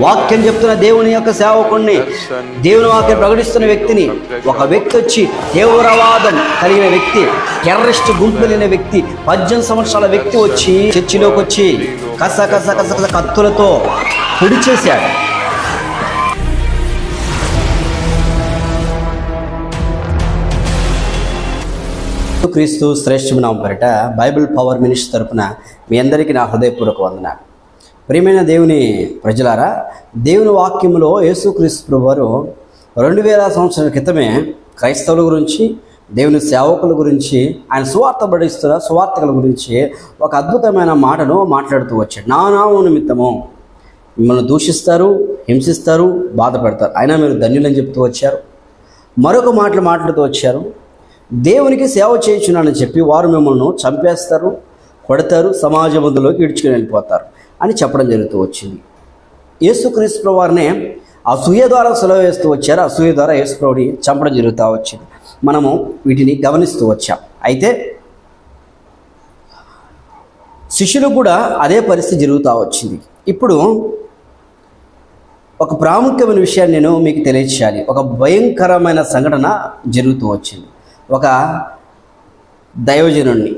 వాక్యం చెప్తున్న దేవుని యొక్క సేవకుణ్ణి దేవుని వాక్యం ప్రకటిస్తున్న వ్యక్తిని ఒక వ్యక్తి వచ్చి తీవ్రవాదం కలిగిన వ్యక్తి టెర్రరిస్ట్ గుంపు కలిగిన వ్యక్తి పద్దెనిమిది సంవత్సరాల వ్యక్తి వచ్చి చర్చిలోకి వచ్చి కస కస కస కస కత్తులతో పొడి చేశాడు క్రీస్తు శ్రేష్ఠనామం పేరిట బైబిల్ పవర్ మినిస్టర్ తరపున మీ అందరికీ నా హృదయపూర్వక వందనాలు. ప్రియమైన దేవుని ప్రజలారా దేవుని వాక్యంలో యేసుక్రీస్తు ప్రభువారు రెండు వేల సంవత్సరాల క్రితమే క్రైస్తవుల గురించి దేవుని సేవకుల గురించి ఆయన సువార్త బడిస్తున్న సువార్తకుల గురించి ఒక అద్భుతమైన మాటను మాట్లాడుతూ వచ్చాడు. నా నిమిత్తము మిమ్మల్ని దూషిస్తారు హింసిస్తారు బాధపడతారు. అయినా మీరు ధన్యులని చెప్తూ వచ్చారు. మరొక మాటలు మాట్లాడుతూ వచ్చారు. దేవునికి సేవ చేయించున్నానని చెప్పి వారు మిమ్మల్ని చంపేస్తారు కొడతారు సమాజ మధ్యలోకి ఇడ్చుకుని వెళ్ళిపోతారు. అని చెప్పడం జరుగుతూ వచ్చింది. యేసుక్రీస్తు వారినే అసూయ ద్వారా సెలవు వేస్తూ వచ్చారు. అసూయ ద్వారా యేసుప్రభుని చంపడం జరుగుతూ వచ్చింది. మనము వీటిని గమనిస్తూ వచ్చాం. అయితే శిష్యులు కూడా అదే పరిస్థితి జరుగుతూ వచ్చింది. ఇప్పుడు ఒక ప్రాముఖ్యమైన విషయాన్ని నేను మీకు తెలియచేయాలి. ఒక భయంకరమైన సంఘటన జరుగుతూ వచ్చింది. ఒక దైవజనుణ్ణి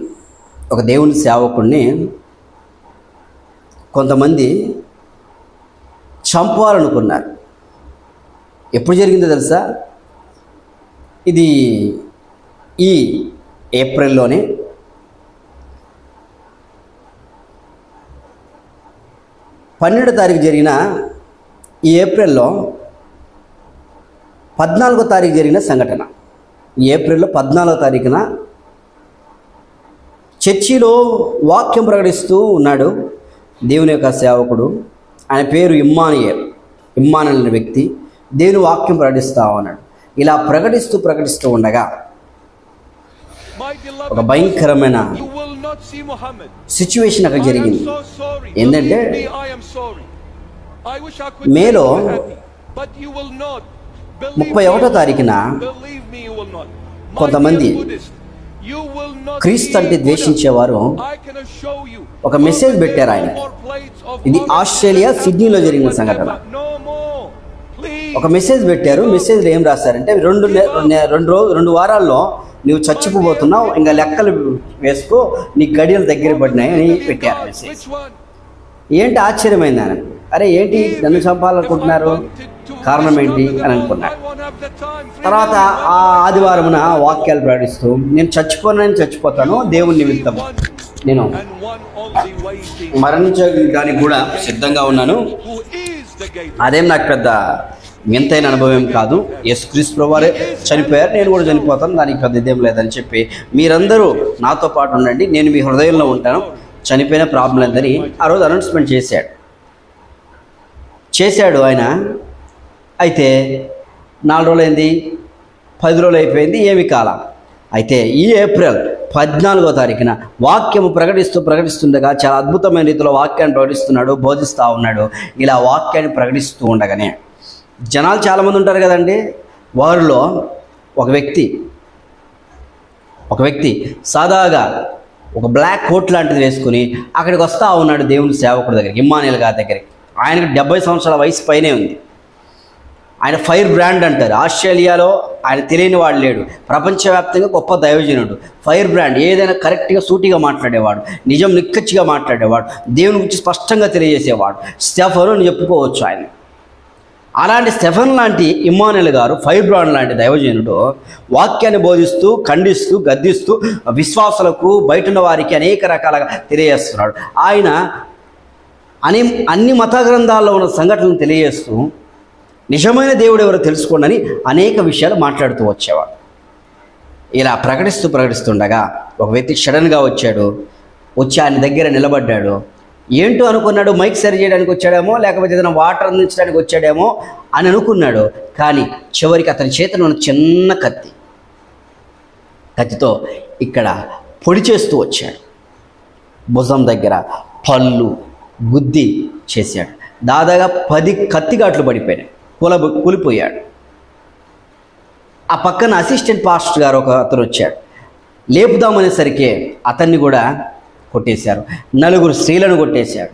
ఒక దేవుని సేవకుణ్ణి కొంతమంది చంపాలనుకున్నారు. ఎప్పుడు జరిగిందో తెలుసా? ఇది ఈ ఏప్రిల్లోనే. పన్నెండో తారీఖు జరిగిన ఈ ఏప్రిల్లో పద్నాలుగో తారీఖు జరిగిన సంఘటన. ఈ ఏప్రిల్లో పద్నాలుగో తారీఖున చర్చిలో వాక్యం ప్రకటిస్తూ ఉన్నాడు దేవుని యొక్క సేవకుడు. ఆయన పేరు ఇమ్మానియే ఇమ్మానులైన వ్యక్తి. దేవుని వాక్యం ప్రకటిస్తావు అన్నాడు ఇలా ప్రకటిస్తూ ప్రకటిస్తూ ఉండగా ఒక భయంకరమైన సిచ్యువేషన్ అక్కడ జరిగింది. ఏంటంటే మేలో ముప్పై ఒకటో తారీఖున కొంతమంది క్రీస్తు అంటే. ద్వేషించేవారు ఒక మెసేజ్ పెట్టారు ఆయన ఇది ఆస్ట్రేలియా సిడ్నీలో జరిగిన. సంఘటన. ఒక మెసేజ్ పెట్టారు మెసేజ్లో ఏం రాశారంటే రెండు రెండు రోజు రెండు వారాల్లో నువ్వు చచ్చిపోతున్నావు ఇంకా లెక్కలు వేసుకో నీ గడియలు దగ్గర పడినాయి అని పెట్టారు. మెసేజ్? ఏంటి ఆశ్చర్యమైంది ఆయన అరే ఏంటి నన్ను చంపాలనుకుంటున్నారు కారణం ఏంటి అని అనుకున్నాడు తర్వాత ఆ ఆదివారమున వాక్యాలు ప్రకటిస్తూ నేను చచ్చిపోనని చచ్చిపోతాను దేవుని నిమిత్తం నేను మరణించడానికి కూడా సిద్ధంగా ఉన్నాను. అదేం నాకు పెద్ద వింతైన అనుభవం కాదు. యేసుక్రీస్తు ప్రభువారే చనిపోయారు నేను కూడా చనిపోతాను దానికి పెద్ద ఇదేం లేదని చెప్పి మీరందరూ నాతో పాటు ఉండండి. నేను మీ హృదయంలో ఉంటాను. చనిపోయిన ప్రాబ్లం లేదని ఆ రోజు అనౌన్స్మెంట్ చేశాడు. చేశాడు ఆయన. అయితే నాలుగు రోజులు అయింది పది రోజులు అయిపోయింది ఏమి కాల. అయితే ఈ ఏప్రిల్ పద్నాలుగో తారీఖున వాక్యము ప్రకటిస్తూ ప్రకటిస్తుండగా చాలా అద్భుతమైన రీతిలో వాక్యాన్ని ప్రకటిస్తున్నాడు బోధిస్తూ ఉన్నాడు. ఇలా వాక్యాన్ని ప్రకటిస్తూ ఉండగానే జనాలు చాలామంది ఉంటారు కదండి. వారిలో ఒక వ్యక్తి ఒక వ్యక్తి సాదాగా ఒక బ్లాక్ కోట్ లాంటిది వేసుకుని అక్కడికి వస్తూ ఉన్నాడు దేవుని సేవకుడి దగ్గరికి ఇమ్మానియల్ గారి దగ్గరికి. ఆయనకు డెబ్బై సంవత్సరాల వయసు పైనే ఉంది. ఆయన ఫైర్ బ్రాండ్ అంటారు. ఆస్ట్రేలియాలో ఆయన తెలియని వాడు లేడు. ప్రపంచవ్యాప్తంగా గొప్ప దైవజనుడు. ఫైర్ బ్రాండ్ ఏదైనా కరెక్ట్గా సూటిగా మాట్లాడేవాడు. నిజం నిక్కచ్చిగా మాట్లాడేవాడు. దేవుని గురించి స్పష్టంగా తెలియజేసేవాడు. స్టెఫను అని చెప్పుకోవచ్చు ఆయన. అలాంటి స్టెఫన్ లాంటి ఇమ్మానుయల్ గారు ఫైర్ బ్రాండ్ లాంటి దైవజనుడు వాక్యాన్ని బోధిస్తూ ఖండిస్తూ గద్దిస్తూ విశ్వాసులకు బయట ఉన్న వారికి అనేక రకాలుగా తెలియజేస్తున్నాడు. ఆయన అనే అన్ని మత గ్రంథాల్లో ఉన్న సంఘటనలు తెలియజేస్తూ నిజమైన దేవుడు ఎవరో తెలుసుకోండి అని అనేక విషయాలు మాట్లాడుతూ వచ్చేవాడు. ఇలా ప్రకటిస్తూ ప్రకటిస్తుండగా ఒక వ్యక్తి సడన్గా వచ్చాడు వచ్చి ఆయన దగ్గర నిలబడ్డాడు. ఏంటో అనుకున్నాడు మైక్ సరి చేయడానికి వచ్చాడేమో లేకపోతే ఏదైనా వాటర్ అందించడానికి వచ్చాడేమో అని అనుకున్నాడు. కానీ చివరికి అతని చేతిలో ఉన్న చిన్న కత్తి కత్తితో ఇక్కడ పొడి చేస్తూ వచ్చాడు. భుజం దగ్గర పళ్ళు గుద్ది చేశాడు. దాదాగా పది కత్తిగాట్లు పడిపోయినాయి. కూల కూలిపోయాడు. ఆ పక్కన అసిస్టెంట్ పాస్టర్ గారు ఒక అతను వచ్చాడు. లేపుదామనేసరికి అతన్ని కూడా కొట్టేశారు. నలుగురు స్త్రీలను కొట్టేశాడు.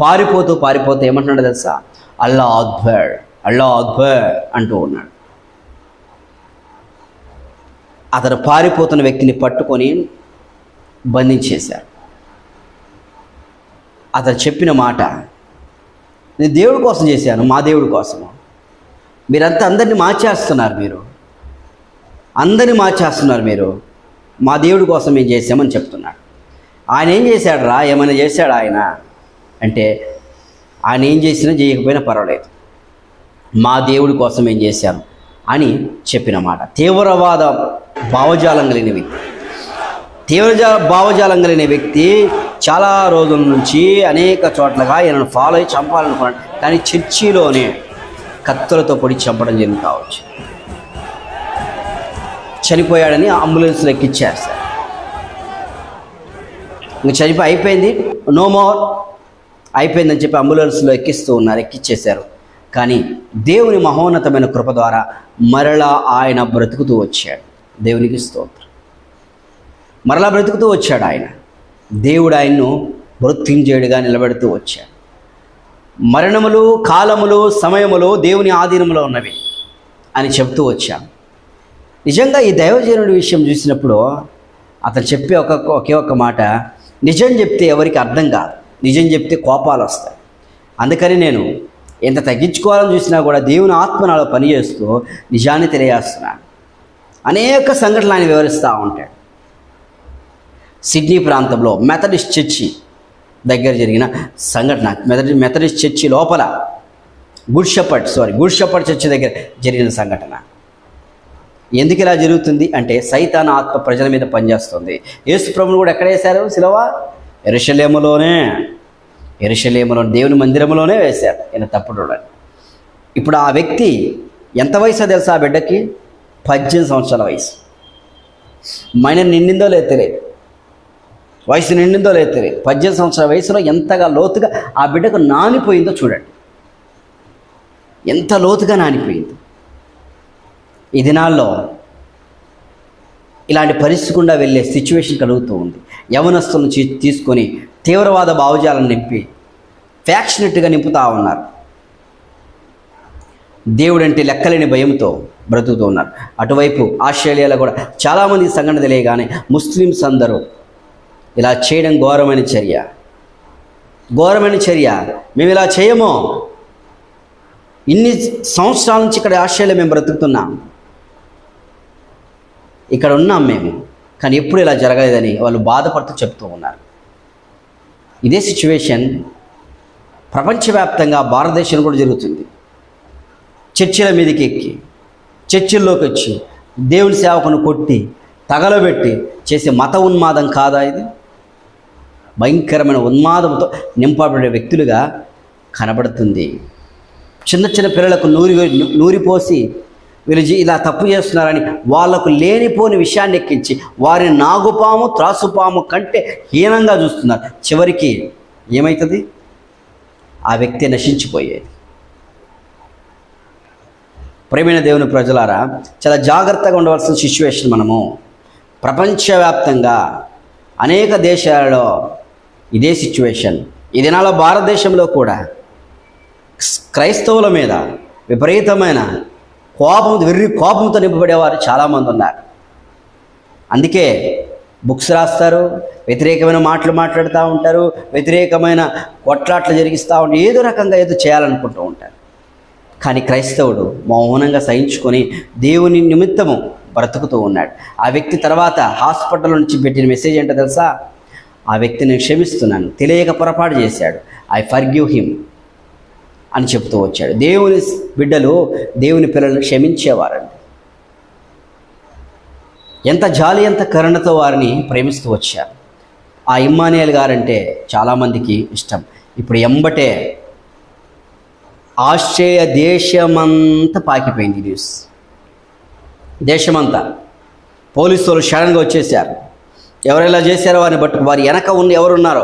పారిపోతూ పారిపోతూ ఏమంటున్నాడు తెలుసా? అల్లా అద్భర్ అల్లా అద్భర్ అంటూ ఉన్నాడు. అతను పారిపోతున్న వ్యక్తిని పట్టుకొని బంధించేశారు అతను చెప్పిన మాట నేను దేవుడి కోసం చేశాను మా దేవుడి కోసము. మీరంతా అందరినీ మార్చేస్తున్నారు మీరు. అందరినీ మార్చేస్తున్నారు మీరు. మా దేవుడి కోసం మేము చేసామని చెప్తున్నాడు. ఆయన ఏం చేశాడు రా ఏమైనా చేశాడు ఆయన? అంటే ఆయన ఏం చేసినా చేయకపోయినా పర్వాలేదు. మా దేవుడి కోసం ఏం చేశాను అని చెప్పిన మాట. తీవ్రవాద భావజాలం కలిగిన వ్యక్తి. తీవ్రజా భావజాలం కలిగిన వ్యక్తి చాలా రోజుల నుంచి అనేక చోట్లగా ఈయనను ఫాలో అయ్యి చంపాలనుకున్నాడు. కానీ చర్చిలోనే కత్తులతో పొడి చంపడం జరిగింది కావచ్చు. చనిపోయాడని అంబులెన్స్లో ఎక్కిచ్చారు సార్. ఇంక చనిపోయి అయిపోయింది. No more. అయిపోయిందని చెప్పి అంబులెన్స్లో ఎక్కిస్తూ ఉన్నారు ఎక్కిచ్చేశారు. కానీ దేవుని మహోన్నతమైన కృప ద్వారా మరలా ఆయన బ్రతుకుతూ వచ్చాడు. దేవునికి స్తోత్రం. మరలా బ్రతుకుతూ వచ్చాడు ఆయన. దేవుడు ఆయన్ను మృత్యుంజయుడిగా నిలబెడుతూ వచ్చాడు. మరణములు కాలములు సమయములు దేవుని ఆధీనంలో ఉన్నవి అని చెప్తూ వచ్చాను నిజంగా ఈ దైవజనుడి విషయం చూసినప్పుడు అతను చెప్పే ఒక ఒకే ఒక్క మాట నిజం చెప్తే ఎవరికి అర్థం కాదు. నిజం చెప్తే కోపాలు వస్తాయి. అందుకని నేను ఎంత తగ్గించుకోవాలని చూసినా కూడా దేవుని ఆత్మ నాలో పనిచేస్తూ నిజాన్ని తెలియజేస్తున్నాను. అనేక సంఘటనలు ఆయన వివరిస్తూ ఉంటాడు. సిడ్నీ ప్రాంతంలో మెథడిస్ట్ చర్చి దగ్గర జరిగిన సంఘటన. మెథడి మెథడిస్ట్ చర్చి లోపల Good Shepherd sorry Good Shepherd church దగ్గర జరిగిన సంఘటన. ఎందుకు ఇలా జరుగుతుంది అంటే సైతాన ఆత్మ ప్రజల మీద పనిచేస్తుంది. యేసు ప్రభుని కూడా ఎక్కడ వేశారు? సిలవ? ఎరుషలేములోనే. ఎరుషలేములో దేవుని మందిరంలోనే వేశారు. ఈయన తప్పుడు ఇప్పుడు ఆ వ్యక్తి ఎంత వయసు తెలుసా ఆ బిడ్డకి? పద్దెనిమిది సంవత్సరాల వయసు. మైనర్ నిండిందో లేదు తెలియదు. వయసు నిండిందో లేదు పద్దెనిమిది సంవత్సరాల వయసులో ఎంతగా లోతుగా ఆ బిడ్డకు నానిపోయిందో చూడండి. ఎంత లోతుగా నానిపోయింది. ఈ దినాల్లో ఇలాంటి పరిస్థితి గుండా వెళ్ళే సిచ్యువేషన్ కలుగుతూ ఉంది. యవనస్తులను తీసుకొని తీవ్రవాద భావజాలను నింపి ఫ్యాక్షనెట్గా నింపుతూ ఉన్నారు. దేవుడంటే లెక్కలేని భయంతో బ్రతుకుతూ ఉన్నారు. అటువైపు ఆస్ట్రేలియాలో కూడా చాలామంది సంఘటన తెలియగానే ముస్లిమ్స్ అందరూ ఇలా చేయడం ఘోరమైన చర్య. ఘోరమైన చర్య. మేము ఇలా చేయము. ఇన్ని సంవత్సరాల నుంచి ఇక్కడ ఆస్ట్రేలియా మేము బ్రతుకుతున్నాం. ఇక్కడ ఉన్నాం మేము. కానీ ఎప్పుడు ఇలా జరగలేదని వాళ్ళు బాధపడుతూ చెప్తూ ఉన్నారు. ఇదే సిచ్యువేషన్ ప్రపంచవ్యాప్తంగా భారతదేశంలో కూడా జరుగుతుంది. చర్చిల మీదకి ఎక్కి చర్చిల్లోకి వచ్చి దేవుని సేవకును కొట్టి తగలబెట్టి చేసే మత ఉన్మాదం కాదా ఇది? భయంకరమైన ఉన్మాదంతో నింపబడే వ్యక్తులుగా కనబడుతుంది. చిన్న చిన్న పిల్లలకు నూరి నూరిపోసి వీళ్ళు ఇలా తప్పు చేస్తున్నారని వాళ్ళకు లేనిపోని విషయాన్ని ఎక్కించి వారిని నాగుపాము త్రాసుపాము కంటే హీనంగా చూస్తున్నారు. చివరికి ఏమవుతుంది ఆ వ్యక్తి నశించిపోయేది. ప్రేమైన దేవుని ప్రజలారా చాలా జాగ్రత్తగా ఉండవలసిన సిచ్యువేషన్ మనము. ప్రపంచవ్యాప్తంగా అనేక దేశాలలో ఇదే సిచ్యువేషన్ ఈ దినాల భారతదేశంలో కూడా క్రైస్తవుల మీద విపరీతమైన కోపం వెర్రి కోపంతో నింపబడేవారు చాలామంది ఉన్నారు. అందుకే బుక్స్ రాస్తారు వ్యతిరేకమైన మాటలు మాట్లాడుతూ ఉంటారు వ్యతిరేకమైన కొట్లాట్లు జరిగిస్తూ ఉంటారు ఏదో రకంగా ఏదో చేయాలనుకుంటూ ఉంటారు. కానీ క్రైస్తవుడు మౌనంగా సహించుకొని దేవుని నిమిత్తము బ్రతుకుతూ ఉన్నాడు. ఆ వ్యక్తి తర్వాత హాస్పిటల్ నుంచి పెట్టిన మెసేజ్ ఏంటో తెలుసా? ఆ వ్యక్తిని క్షమిస్తున్నాను. తెలియక పొరపాటు చేశాడు. ఐ ఫర్గివ్ హిమ్ అని చెప్తూ వచ్చాడు. దేవుని బిడ్డలు దేవుని పిల్లలను క్షమించేవారండి. ఎంత జాలి ఎంత కరుణతో వారిని ప్రేమిస్తూ వచ్చారు. ఆ ఇమ్మానియల్ గారంటే చాలామందికి ఇష్టం. ఇప్పుడు ఎంబటే ఆస్ట్రేలియా దేశమంతా పాకిపోయింది న్యూస్. దేశమంతా పోలీసు వాళ్ళు సడన్గా వచ్చేసారు. ఎవరెలా చేశారో వారిని బట్టి వారి వెనక ఉన్న ఎవరున్నారో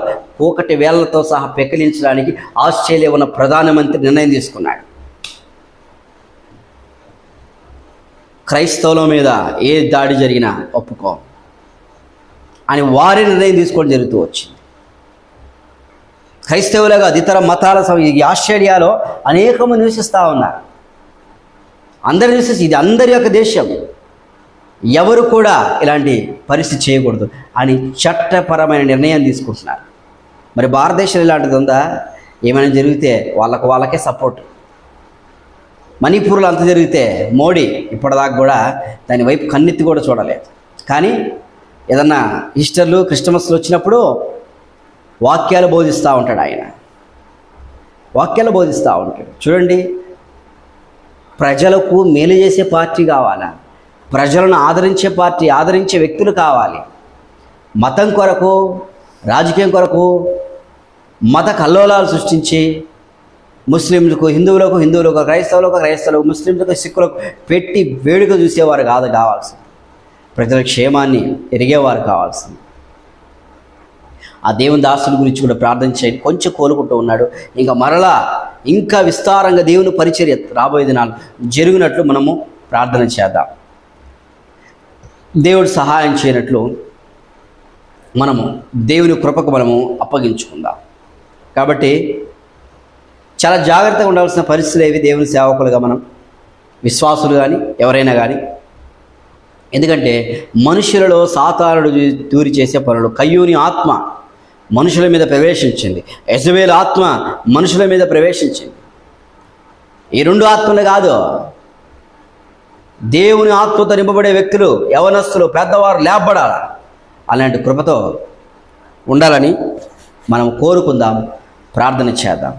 ఒకటి వేళ్ళతో సహా పెకలించడానికి ఆస్ట్రేలియా ఉన్న ప్రధానమంత్రి నిర్ణయం తీసుకున్నాడు. క్రైస్తవుల మీద ఏ దాడి జరిగినా ఒప్పుకో అని వారి నిర్ణయం తీసుకోవడం జరుగుతూ వచ్చింది. క్రైస్తవులే కాదు ఇతర మతాల ఆస్ట్రేలియాలో అనేక మంది నివసిస్తూ ఉన్నారు. అందరు నివసిస్తే ఇది అందరి యొక్క దేశం. ఎవరు కూడా ఇలాంటి పరిస్థితి చేయకూడదు అని చట్టపరమైన నిర్ణయం తీసుకుంటున్నారు. మరి భారతదేశంలో ఇలాంటిది ఉందా? ఏమైనా జరిగితే వాళ్ళకు వాళ్ళకే సపోర్ట్. మణిపూర్లో అంత జరిగితే మోడీ ఇప్పటిదాకా కూడా దాని వైపు కన్నెత్తి కూడా చూడలేదు. కానీ ఏదన్నా ఈస్టర్లు క్రిస్టమస్లు వచ్చినప్పుడు వాక్యాలు బోధిస్తూ ఉంటాడు ఆయన. వాక్యాలు బోధిస్తూ ఉంటాడు. చూడండి ప్రజలకు మేలు చేసే పార్టీ కావాలా? ప్రజలను ఆదరించే పార్టీ ఆదరించే వ్యక్తులు కావాలి. మతం కొరకు రాజకీయం కొరకు మత కల్లోలాలు సృష్టించి ముస్లింలకు హిందువులకు హిందువులకు క్రైస్తవులకు క్రైస్తవులకు ముస్లింలకు సిక్కులకు పెట్టి వేడుక చూసేవారు కాదు కావాల్సింది. ప్రజల క్షేమాన్ని ఎరిగేవారు కావాల్సింది. ఆ దేవుని దాసుల గురించి కూడా ప్రార్థన చేయండి. కొంచెం కోలుకుంటూ ఉన్నాడు. ఇంకా మరలా ఇంకా విస్తారంగా దేవుని పరిచర్య రాబోయే దినాలు జరిగినట్లు మనము ప్రార్థన చేద్దాం. దేవుడు సహాయం చేయనట్లు మనము దేవుని కృపకు మనము అప్పగించుకుందాం. కాబట్టి చాలా జాగ్రత్తగా ఉండాల్సిన పరిస్థితులు ఏవి? దేవుని సేవకులుగా మనం విశ్వాసులు కానీ ఎవరైనా కానీ ఎందుకంటే మనుషులలో సాతానుడు దూరి చేసే పనులు కయ్యూని ఆత్మ మనుషుల మీద ప్రవేశించింది. యజవేల ఆత్మ మనుషుల మీద ప్రవేశించింది. ఈ రెండు ఆత్మలు కాదు దేవుని ఆత్మతో నింపబడే వ్యక్తులు యవనస్తులు పెద్దవారు లేపబడాలి అలాంటి కృపతో ఉండాలని మనం కోరుకుందాం ప్రార్థన చేద్దాం.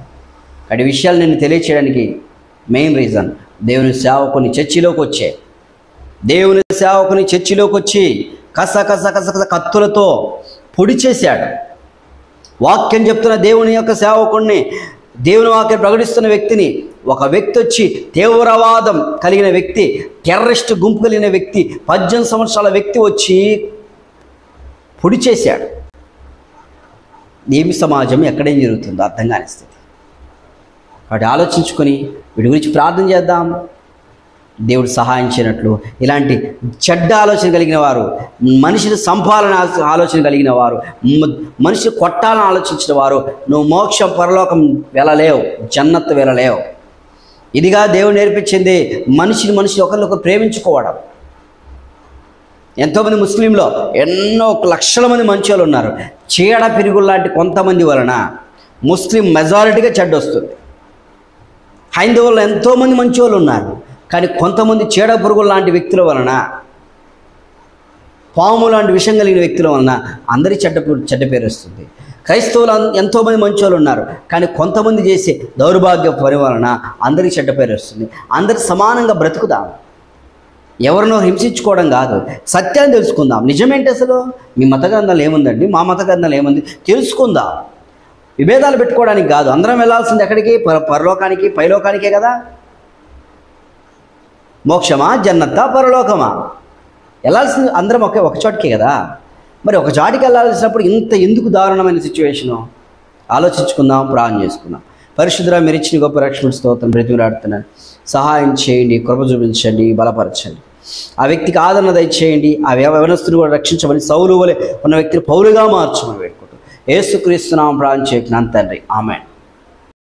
అటు విషయాలు నేను తెలియచేయడానికి మెయిన్ రీజన్ దేవుని సేవకుని చర్చిలోకి వచ్చే. దేవుని సేవకుని చర్చిలోకి వచ్చి కస కస కస కస కత్తులతో పొడి చేశాడు. వాక్యం చెప్తున్న దేవుని యొక్క సేవకుణ్ణి దేవుని వాక్యం ప్రకటిస్తున్న వ్యక్తిని ఒక వ్యక్తి వచ్చి తీవ్రవాదం కలిగిన వ్యక్తి టెర్రరిస్ట్ గుంపు కలిగిన వ్యక్తి పద్దెనిమిది సంవత్సరాల వ్యక్తి వచ్చి పొడి చేశాడు. ఏమి సమాజం? ఎక్కడేం జరుగుతుందో అర్థం కాని స్థితి. కాబట్టి ఆలోచించుకొని వీటి గురించి ప్రార్థన చేద్దాం. దేవుడు సహాయం చేయనట్లు. ఇలాంటి చెడ్డ ఆలోచన కలిగిన వారు మనిషిని సంపాలన ఆలోచన కలిగిన వారు మనిషిని మనిషి కొట్టాలని ఆలోచించిన వారు నువ్వు మోక్షం పరలోకం వెళ్ళలేవు జన్నత్తు వెళ్ళలేవు. ఇదిగా దేవుడు నేర్పించింది మనిషిని మనిషి ఒకరినొకరు ప్రేమించుకోవడం. ఎంతోమంది ముస్లింలో ఎన్నో లక్షల మంది మంచోళ్ళు ఉన్నారు. చీడ పిరుగులు లాంటి కొంతమంది వలన ముస్లిం మెజారిటీగా చెడ్డొస్తుంది. హైందవుల్లో ఎంతోమంది మంచోళ్ళు ఉన్నారు. కానీ కొంతమంది చీడ పురుగులు లాంటి వ్యక్తుల వలన పాము లాంటి విషం కలిగిన వ్యక్తుల వలన అందరి చెడ్డ చెడ్డ పేరు వస్తుంది. క్రైస్తవులు ఎంతోమంది మంచోళ్ళు ఉన్నారు కానీ కొంతమంది చేసే దౌర్భాగ్య పని వలన అందరికి చెడ్డ పేరు వస్తుంది. అందరి సమానంగా బ్రతుకుదాం. ఎవరినో హింసించుకోవడం కాదు. సత్యాన్ని తెలుసుకుందాం. నిజమేంటి అసలు? మీ మత గ్రంథాలు ఏముందండి? మా మత గ్రంథాలు ఏముంది? తెలుసుకుందాం. విభేదాలు పెట్టుకోవడానికి కాదు. అందరం వెళ్ళాల్సింది ఎక్కడికి? పరలోకానికి పైలోకానికే కదా? మోక్షమా? జన్నత్తా? పరలోకమా? వెళ్ళాల్సింది అందరం ఒకే ఒక చోటికే కదా? మరి ఒక చాటికి వెళ్ళాల్సినప్పుడు ఇంత ఎందుకు దారుణమైన సిచ్యువేషను ఆలోచించుకుందాం ప్రాణం చేసుకుందాం. పరిశుద్ధ మీరు ఇచ్చిన గొప్ప రక్షణ స్తోత్రం బ్రతిమలాడుతున్నాను సహాయం చేయండి కృప చూపించండి బలపరచండి. ఆ వ్యక్తికి ఆదరణ దయచేయండి ఆ వ్యవస్థను కూడా రక్షించమని సౌలు వలె ఉన్న వ్యక్తిని పౌరుగా మార్చమని వేడుకుంటూ ఏసుక్రీస్తున్నాం ప్రాణం చేయకున్నాను తండ్రి. ఆమె